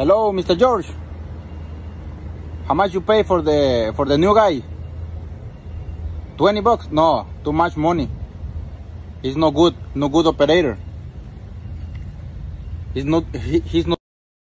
Hello, Mr. George. How much you pay for the for the new guy? 20 bucks? No, too much money. He's no good, no good operator. He's not he, he's not